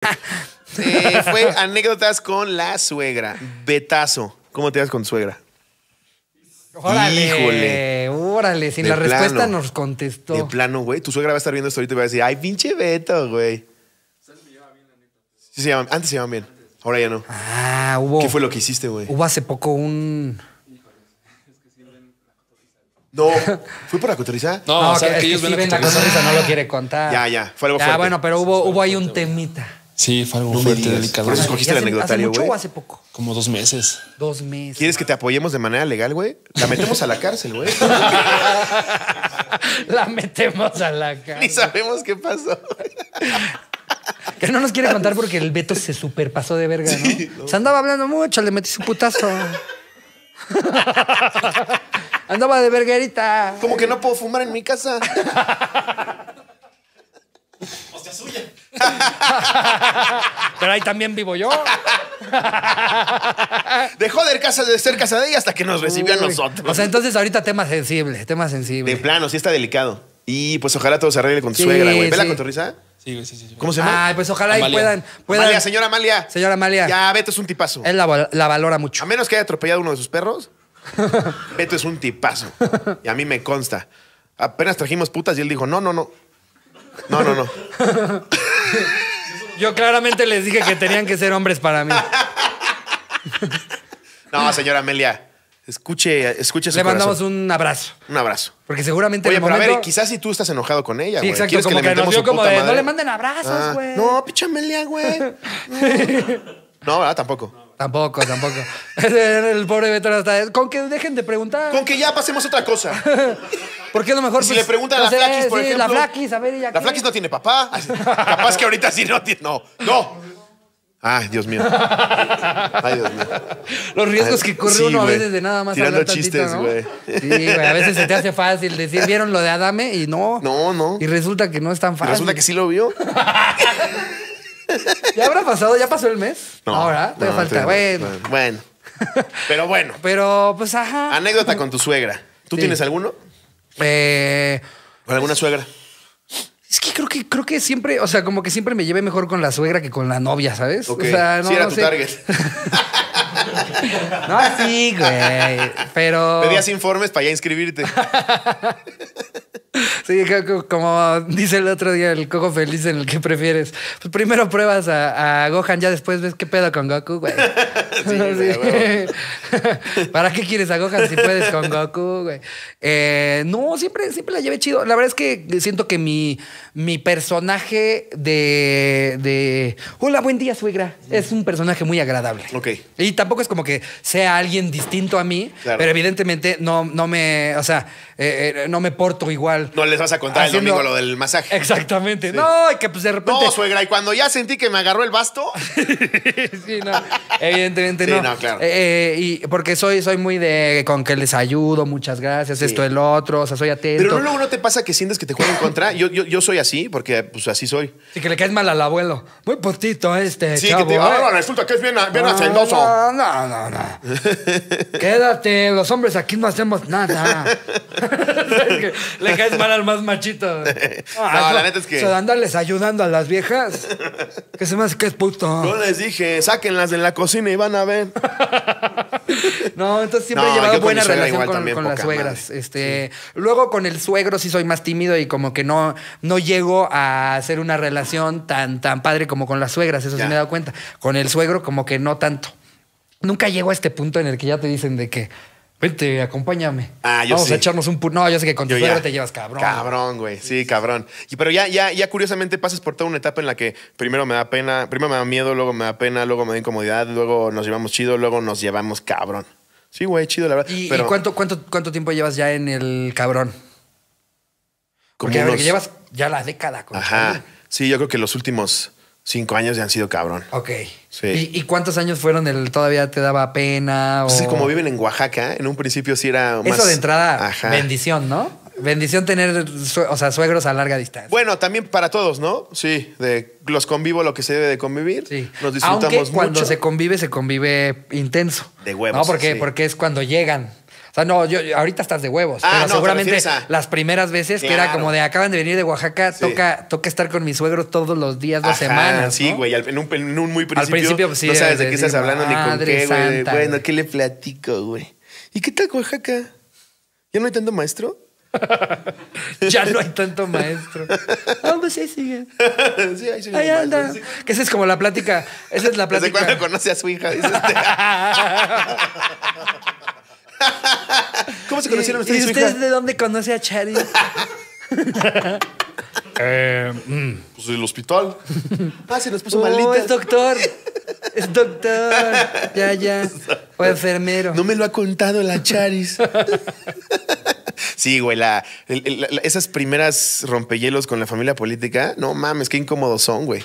Eh, fue anécdotas con la suegra. Betazo. ¿Cómo te das con tu suegra? Órale. Híjole. Órale. Sin De la respuesta nos contestó. De plano, güey. Tu suegra va a estar viendo esto ahorita y va a decir, ay, pinche Beto, güey. Sí, se llaman, antes se llamaban bien. Ahora ya no. Ah, hubo. ¿Qué fue lo que hiciste, güey? Hubo hace poco un. No, ¿fue por la cotoriza? No, o sea, que, es que ellos ven ven la cotorriza. cotorriza, no lo quiere contar. Ya, ya, fue algo Ya, fuerte. bueno, pero hubo, hubo ahí un temita. Sí, fue algo No fuerte, delicado. Por eso ¿Y escogiste el hace- anecdotario, ¿Hace mucho güey. o hace poco? Como dos meses. Dos meses. ¿Quieres que te apoyemos de manera legal, güey? La metemos a la cárcel, güey. La metemos a la cara. Ni sabemos qué pasó. Que no nos quiere contar porque el Beto se superpasó de verga, ¿no? Sí, no. Se andaba hablando mucho, le metí su putazo. andaba de verguerita. Como que no puedo fumar en mi casa. Pero ahí también vivo yo. Dejó de, casa, de ser casa de ella hasta que nos recibió a nosotros. O sea, entonces ahorita tema sensible, tema sensible. de plano, sí está delicado. Y pues ojalá todo se arregle con tu Sí, suegra, güey. ¿Ve la sí. cotorriza? Sí, güey, sí, sí. sí. ¿Cómo se llama? Ay, pues ojalá y Amalia. puedan, puedan. Amalia, señora Amalia. Señora Amalia. Ya, Beto es un tipazo. Él la, la valora mucho. A menos que haya atropellado uno de sus perros, Beto es un tipazo. Y a mí me consta. Apenas trajimos putas y él dijo, no, no, no. No, no, no. Yo claramente les dije que tenían que ser hombres para mí. No, señora Amelia. Escuche, escuche su Le mandamos corazón. un abrazo. Un abrazo. Porque seguramente Oye, en el pero a ver, quizás si tú estás enojado con ella, Sí, güey. exacto, ¿Quieres como le que, nos mentemos dio su como de, no le manden abrazos, Ah, güey. no, pinche Amelia, güey. No, ¿verdad? Tampoco. Tampoco, tampoco. el pobre Beto hasta... Con que dejen de preguntar. Con que ya pasemos a otra cosa. Porque a lo mejor... Y si pues, le preguntan a no la Flaquis, por sí, ejemplo. la Flaquis, a ver, ella La? Flaquis no tiene papá. Capaz que ahorita sí no tiene. No, no. Ay, Dios mío. Ay, Dios mío. Los riesgos Ay, que corre sí, uno a veces de nada más Tirando hablar chistes, ¿no? güey. Sí, güey, a veces se te hace fácil decir, ¿vieron lo de Adame? Y no. No, no. Y resulta que no es tan fácil. Resulta que sí lo vio. ¿Ya habrá pasado? ¿Ya pasó el mes? No. Ahora, todavía no, falta. no. Bueno. Bueno. Pero bueno. Pero, pues, ajá. Anécdota con tu suegra. ¿Tú Sí. tienes alguno? Eh, ¿Con alguna suegra? es que creo que creo que siempre, o sea, como que siempre me llevé mejor con la suegra que con la novia, ¿sabes? O sea, no, sí, era no tu sé. target. No así, güey. Pero. Pedías informes para ya inscribirte. Sí, como dice el otro día el Coco Feliz en el que prefieres. Pues primero pruebas a, a Gohan, ya después ves qué pedo con Goku, güey. Sí, a ¿Para qué quieres a Gohan si puedes con Goku, güey? Eh, no, siempre, siempre la llevé chido. La verdad es que siento que mi, mi personaje de, de. Hola, buen día, suegra. Es un personaje muy agradable. Ok. Y tampoco es como que sea alguien distinto a mí, Claro. pero evidentemente no, no me. O sea, eh, eh, no me porto igual. No les vas a contar Haciendo- el domingo lo del masaje. Exactamente. Sí. No, y que pues de repente. No, suegra, y cuando ya sentí que me agarró el basto, sí, no. Evidentemente Sí, no. no, claro. Eh, porque soy, soy muy de con que les ayudo, muchas gracias, esto, el otro, o sea, soy atento. pero no, luego no te pasa que sientes que te juegan en contra. Yo, yo, yo soy así, porque pues así soy. Y que le caes mal al abuelo. Muy potito este, Sí, chavo. que te ¿eh? ahora resulta que es bien, bien No, hacendoso. No, no, no, no. Quédate, los hombres aquí no hacemos nada. Le caes mal al más machito. No, la neta es que- O sea, andarles ayudando a las viejas. Que se me hace que es puto. Yo les dije, sáquenlas de la cocina y van a ver. No, entonces siempre No, he llevado buena relación con, también, con las suegras. madre. Este, luego con el suegro sí soy más tímido y como que no, no llego a hacer una relación tan, tan padre como con las suegras, eso Ya. sí me he dado cuenta. Con el suegro como que no tanto. Nunca llego a este punto en el que ya te dicen de que, vente, acompáñame. Ah, yo Vamos sí. a echarnos un pu No, yo sé que con tu ya. te llevas cabrón. Cabrón, güey. Sí, cabrón. Y, pero ya, ya, ya curiosamente pasas por toda una etapa en la que primero me da pena, primero me da miedo, luego me da pena, luego me da incomodidad, luego nos llevamos chido, luego nos llevamos cabrón. Sí, güey, chido, la verdad. ¿Y, cuánto, cuánto, cuánto tiempo llevas ya en el cabrón? como Porque a ver, unos- que llevas ya la década. con Ajá. Sí, yo creo que los últimos cinco años ya han sido cabrón. Ok. Sí. ¿Y, y cuántos años fueron el todavía te daba pena? Pues o... es como viven en Oaxaca, en un principio sí era más... Eso de entrada, Ajá. bendición, ¿no? Bendición tener, o sea, suegros a larga distancia. Bueno, también para todos, ¿no? Sí, de los convivo lo que se debe de convivir. Sí. Nos disfrutamos Aunque cuando mucho. se convive, se convive intenso. De huevos, ¿No? Porque, sí. porque es cuando llegan. O sea, no, yo, ahorita estás de huevos. Ah, pero no, seguramente a- las primeras veces que era como de acaban de venir de Oaxaca, Sí. toca, toca estar con mi suegro todos los días, dos Ajá, semanas. Sí, güey, al- en un, en un muy principio. principio, pues, sí, no sabes de de qué estás hablando ni con "Madre qué, güey. Bueno, güey". ¿qué le platico, güey? ¿Y qué tal Oaxaca? ¿Ya no hay tanto maestro? Ya no hay tanto maestro. Ah, pues sí, sigue. sí, ahí sí Ahí anda. maestros. Que esa es como la plática. Esa es la ¿Desde plática. cuándo conoce a su hija? Dice este. ¿Cómo se conocieron ¿Y, ustedes ¿y hija? de dónde conoce a Chari? Pues del hospital. Ah, se nos puso Oh, malita. es doctor. Es doctor. Ya, ya. O enfermero. No me lo ha contado la Charis. Sí, güey, la, el- el- la- esas primeras rompehielos con la familia política, no mames, qué incómodos son, güey.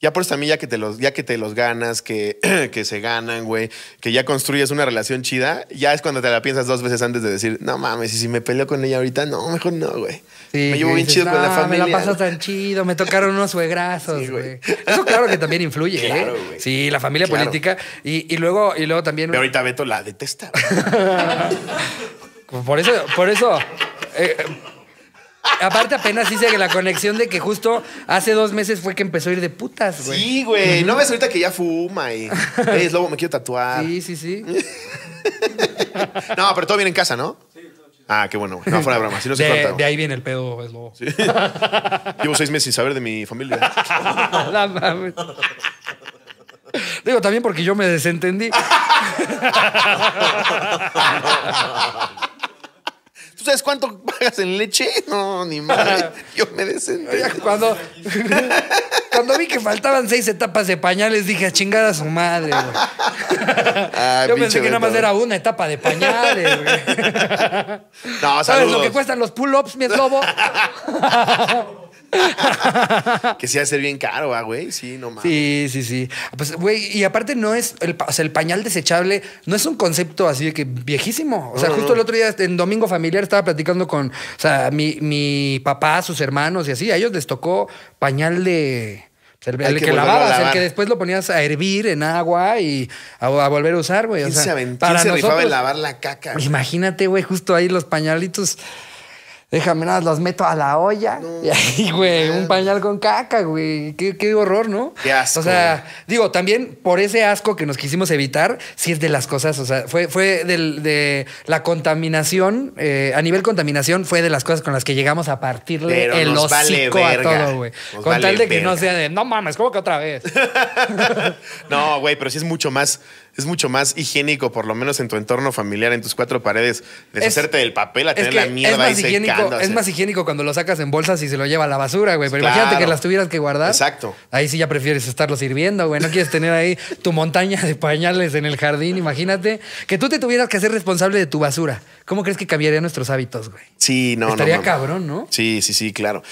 Ya por eso también, ya que te los, ya que te los ganas, que, que se ganan, güey, que ya construyes una relación chida, ya es cuando te la piensas dos veces antes de decir, no mames, y si me peleo con ella ahorita, no, mejor no, güey. Sí, me llevo bien dices, chido con la "No, familia. Me la paso tan chido, me tocaron unos suegrazos, Sí, güey. güey. Eso claro que también influye, Claro, ¿eh? güey. Sí, la familia Claro. política. Y, y luego, y luego también. Pero ahorita Beto la detesta. Por eso, por eso. eh, aparte, apenas dice que la conexión de que justo hace dos meses fue que empezó a ir de putas, güey. Sí, güey. ¿No ves ahorita que ya fuma y "Ey, es lobo, me quiero tatuar? Sí, sí, sí. No, pero todo bien en casa, ¿no? Ah, qué bueno. No, fuera de broma. Si no se De, corta. de ahí viene el pedo, es lobo. Llevo seis meses sin saber de mi familia. Mames. Digo, también porque yo me desentendí. ¿Tú sabes cuánto pagas en leche? No, ni madre. Yo me desentendí. Cuando, cuando vi que faltaban seis etapas de pañales, dije a chingar a su madre, güey. Ay, Yo pensé que nada más era una etapa de pañales, güey. No, ¿Sabes lo saludos. que cuestan los pull-ups, mi eslobo? Que sí ha de ser bien caro, ah, güey. Sí, no mames. Sí, sí, sí. Pues, güey, y aparte no es, el, o sea, el pañal desechable no es un concepto así de que viejísimo. O sea, No, justo no. el otro día en Domingo Familiar estaba platicando con, o sea, mi, mi papá, sus hermanos y así, a ellos les tocó pañal de... el, el que a lavabas, el que después lo ponías a hervir en agua y a, a volver a usar, güey. O ¿Quién sea, se, aventó? para ¿Quién se rifaba en nosotros- lavar la caca? Imagínate, güey, justo ahí los pañalitos. Déjame nada, los meto a la olla. y ahí, güey, un pañal con caca, güey. Qué, qué horror, ¿no? Qué asco, O sea, digo, también por ese asco que nos quisimos evitar, sí es de las cosas, o sea, fue, fue del- de la contaminación, eh, a nivel contaminación, fue de las cosas con las que llegamos a partirle Pero el nos vale hocico a verga. todo, güey. Con vale tal de que no sea de, no mames, ¿cómo que otra vez? No, güey, pero sí es mucho más, es mucho más higiénico, por lo menos en tu entorno familiar, en tus cuatro paredes, deshacerte del papel a tener la mierda ahí es más, higiénico, secándose. es más higiénico cuando lo sacas en bolsas y se lo lleva a la basura, güey. Pero Claro. imagínate que las tuvieras que guardar. Exacto. Ahí sí ya prefieres estarlo sirviendo, güey. No quieres tener ahí tu montaña de pañales en el jardín. Imagínate que tú te tuvieras que hacer responsable de tu basura. ¿Cómo crees que cambiarían nuestros hábitos, güey? Sí, no, no. Estaría cabrón, ¿no? Sí, sí, sí, claro.